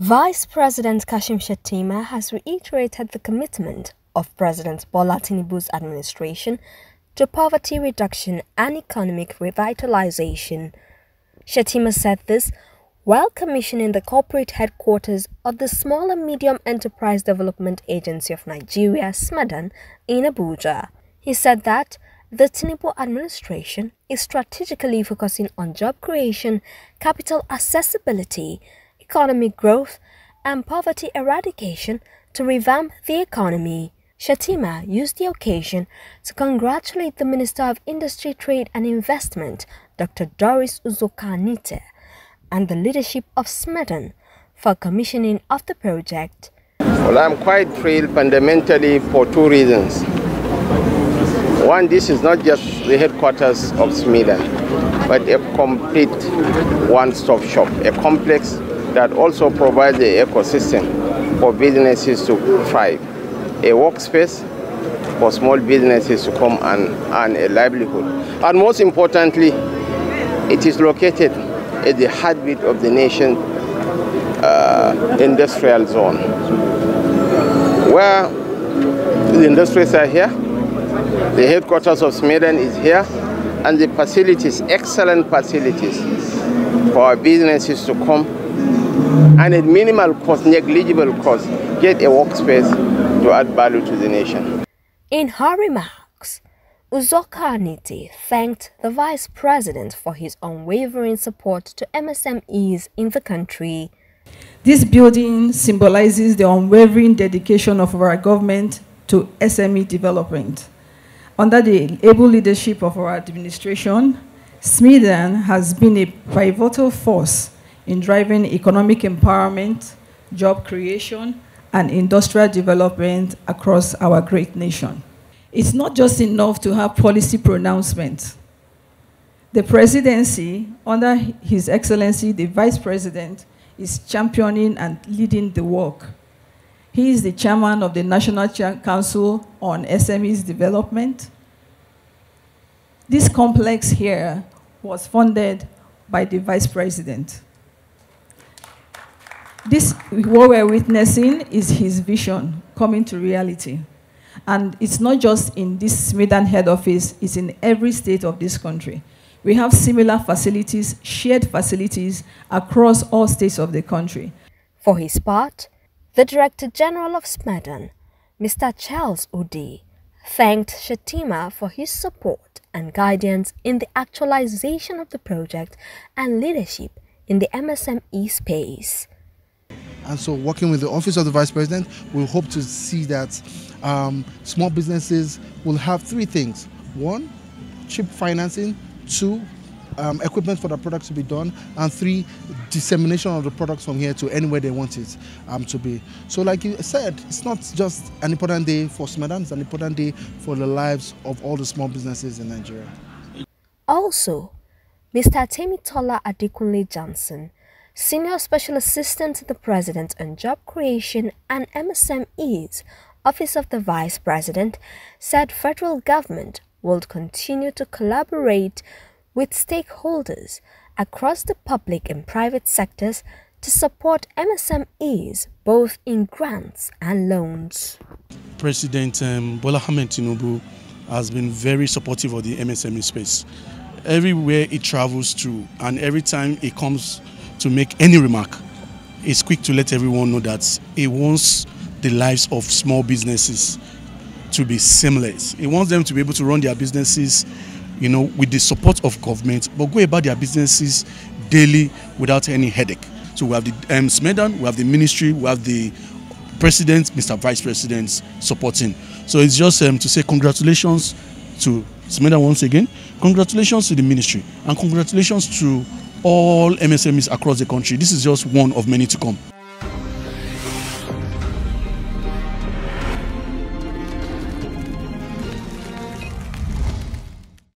Vice President Kashim Shettima has reiterated the commitment of President Bola Tinubu's administration to poverty reduction and economic revitalization. Shettima said this while commissioning the corporate headquarters of the Small and Medium Enterprise Development Agency of Nigeria, SMEDAN, in Abuja. He said that the Tinubu administration is strategically focusing on job creation, capital accessibility, economic growth, and poverty eradication to revamp the economy. Shettima used the occasion to congratulate the Minister of Industry, Trade and Investment, Dr. Doris Uzoka-Anite, and the leadership of SMEDAN for commissioning of the project. Well, I'm quite thrilled fundamentally for two reasons. One, this is not just the headquarters of SMEDAN, but a complete one-stop shop, a complex that also provides the ecosystem for businesses to thrive, a workspace for small businesses to come and earn a livelihood. And most importantly, it is located at the heartbeat of the nation uh, industrial zone, where the industries are here, the headquarters of SMEDAN is here, and the facilities, excellent facilities for our businesses to come and at minimal cost, negligible cost, get a workspace to add value to the nation. In her remarks, Uzoka Anite thanked the Vice President for his unwavering support to MSMEs in the country. This building symbolizes the unwavering dedication of our government to SME development. Under the able leadership of our administration, SMEDAN has been a pivotal force in driving economic empowerment, job creation, and industrial development across our great nation. It's not just enough to have policy pronouncements. The presidency, under His Excellency the Vice President, is championing and leading the work. He is the chairman of the National Council on SMEs Development. This complex here was funded by the Vice President. This, what we're witnessing is his vision coming to reality. And it's not just in this SMEDAN head office, it's in every state of this country. We have similar facilities, shared facilities across all states of the country. For his part, the Director General of SMEDAN, Mr. Charles Odii, thanked Shettima for his support and guidance in the actualization of the project and leadership in the MSME space. And so, working with the Office of the Vice President, we hope to see that um, small businesses will have three things one, cheap financing, two, um, equipment for the products to be done, and three, dissemination of the products from here to anywhere they want it um, to be. So, like you said, it's not just an important day for SMEDAN, it's an important day for the lives of all the small businesses in Nigeria. Also, Mr. Temitola Adekunle Johnson, Senior Special Assistant to the President on Job Creation and MSMEs, Office of the Vice President, said federal government will continue to collaborate with stakeholders across the public and private sectors to support MSMEs both in grants and loans. President um, Bola Ahmed Tinubu has been very supportive of the MSME space. Everywhere he travels to and every time he comes to make any remark is quick to let everyone know that he wants the lives of small businesses to be seamless. He wants them to be able to run their businesses, you know, with the support of government, but go about their businesses daily without any headache. So we have the um, SMEDAN, we have the ministry, we have the president, Mr. Vice President supporting. So it's just um, to say congratulations to SMEDAN once again, congratulations to the ministry, and congratulations to all MSMEs across the country. This is just one of many to come.